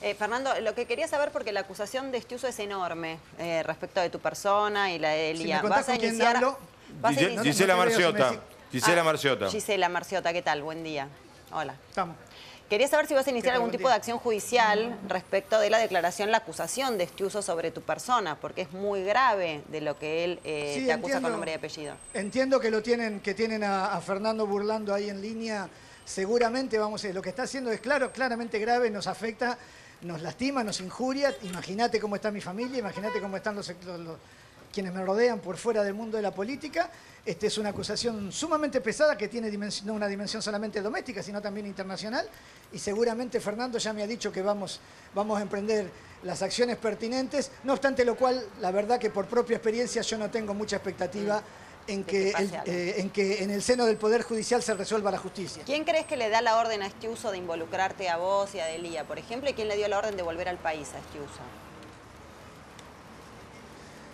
Eh, Fernando, lo que quería saber, porque la acusación de Estiuso es enorme eh, respecto de tu persona y la de Si Elia. me contás con quién hablo, vas a Gise- iniciar- Gisela si Marciota. decís- Gisela Ah, Marciota. Gisela Marciota, ¿qué tal? Buen día. Hola. Estamos. Quería saber si vas a iniciar algún tipo de acción judicial respecto de la declaración, la acusación de Estiuso sobre tu persona, porque es muy grave de lo que él eh, Sí, te acusa entiendo. con nombre y apellido. Entiendo que lo tienen, que tienen a, a Fernando burlando ahí en línea. Seguramente, vamos a lo que está haciendo es claro, claramente grave, nos afecta, nos lastima, nos injuria. Imagínate cómo está mi familia, imagínate cómo están los, quienes me rodean por fuera del mundo de la política. Este es una acusación sumamente pesada que tiene no una dimensión solamente doméstica, sino también internacional. Y seguramente Fernando ya me ha dicho que vamos, vamos a emprender las acciones pertinentes. No obstante lo cual, la verdad que por propia experiencia yo no tengo mucha expectativa en De que que, pase el- algo. eh, en que en el seno del Poder Judicial se resuelva la justicia. ¿Quién crees que le da la orden a Estiuso de involucrarte a vos y a Delia, por ejemplo? ¿Y quién le dio la orden de volver al país a Estiuso?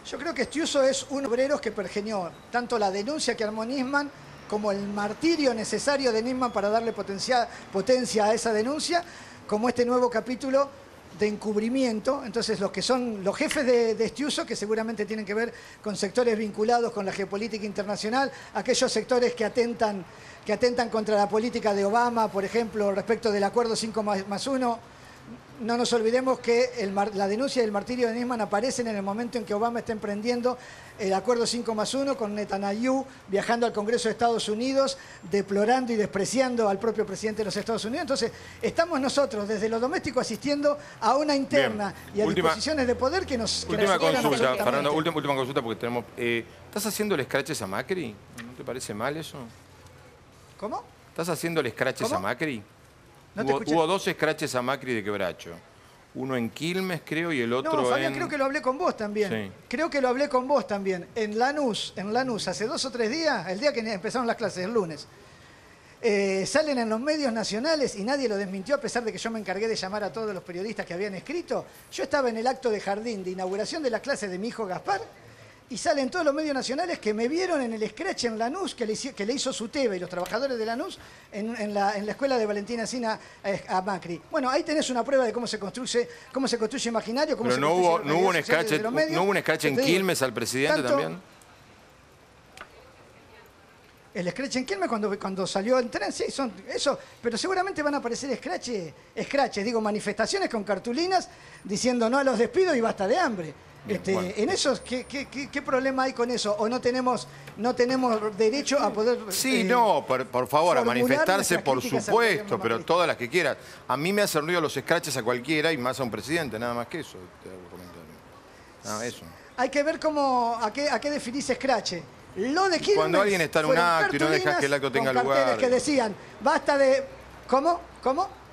Yo creo que Estiuso es un obrero que pergeñó tanto la denuncia que armó Nisman como el martirio necesario de Nisman para darle potencia, potencia a esa denuncia, como este nuevo capítulo de encubrimiento. Entonces, los que son los jefes de, de Estiuso, que seguramente tienen que ver con sectores vinculados con la geopolítica internacional, aquellos sectores que atentan, que atentan contra la política de Obama, por ejemplo, respecto del acuerdo 5 más, más 1, no nos olvidemos que el mar- la denuncia del martirio de Nisman aparecen en el momento en que Obama está emprendiendo el acuerdo 5 más 1 con Netanyahu viajando al Congreso de Estados Unidos, deplorando y despreciando al propio presidente de los Estados Unidos. Entonces, estamos nosotros desde lo doméstico asistiendo a una interna Bien. y a Última- disposiciones de poder que nos... que Última nos consulta. Fernando, última, última consulta porque tenemos... eh, ¿Estás haciendo el scratches a Macri? ¿No te parece mal eso? ¿Cómo? ¿Estás haciendo el scratches ¿Cómo? a Macri? No te hubo, escuché. hubo dos scratches a Macri de quebracho. Uno en Quilmes, creo, y el otro No, Fabián, en... creo que lo hablé con vos también. Sí. Creo que lo hablé con vos también. En Lanús, en Lanús, hace dos o tres días, el día que empezaron las clases, el lunes, eh, salen en los medios nacionales y nadie lo desmintió a pesar de que yo me encargué de llamar a todos los periodistas que habían escrito. Yo estaba en el acto de jardín de inauguración de las clases de mi hijo Gaspar y salen todos los medios nacionales que me vieron en el scratch en Lanús que le, que le hizo Suteba y los trabajadores de Lanús en, en la, en la escuela de Valentina Sina eh, a Macri. Bueno, ahí tenés una prueba de cómo se construye, cómo se construye imaginario, cómo Pero se no construye hubo, no hubo un scratch, medios. no hubo un scratch en Quilmes al presidente tanto- también. El scratch en Quilmes cuando, cuando salió en tren, sí, son eso, pero seguramente van a aparecer scratch, scratches, digo, manifestaciones con cartulinas diciendo no a los despidos y basta de hambre. Este, bueno. En eso, ¿qué, qué, qué- problema hay con eso? ¿O no tenemos, no tenemos derecho a poder... Sí, eh, no, por, por favor, a manifestarse, por supuesto, pero todas las que quieras. A mí me hacen ruido los scratches a cualquiera y más a un presidente, nada más que eso. Te hago comentario. Nada, eso. Hay que ver cómo, a qué, a qué definís scratch. Lo de Quilmes Cuando alguien está en un acto y no dejas que el acto tenga lugar. que decían, basta de... ¿Cómo? ¿Cómo?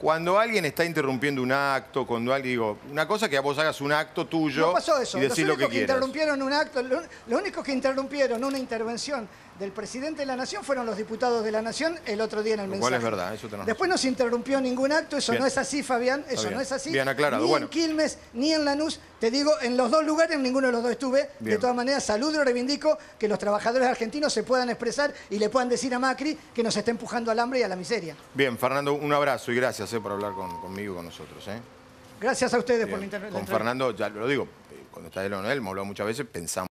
Cuando alguien está interrumpiendo un acto, cuando alguien, digo, una cosa que vos hagas un acto tuyo No pasó eso. y Los decís lo únicos que que, quieras. interrumpieron un acto, lo, lo único que interrumpieron una intervención del presidente de la Nación fueron los diputados de la Nación el otro día en el Lo mensaje. cual es verdad, eso tenés Después no se interrumpió ningún acto, eso Bien. no es así, Fabián, eso bien. no es así. Bien aclarado, Ni bueno. en Quilmes, ni en Lanús, te digo, en los dos lugares, en ninguno de los dos estuve. De todas maneras, saludo y reivindico que los trabajadores argentinos se puedan expresar y le puedan decir a Macri que nos está empujando al hambre y a la miseria. Bien, Fernando, un abrazo y gracias eh, por hablar con- conmigo y con nosotros. eh. Gracias a ustedes por la Bien. inter- la Con. Fernando, ya lo digo, eh, cuando está él o no él, hemos hablado muchas veces, pensamos.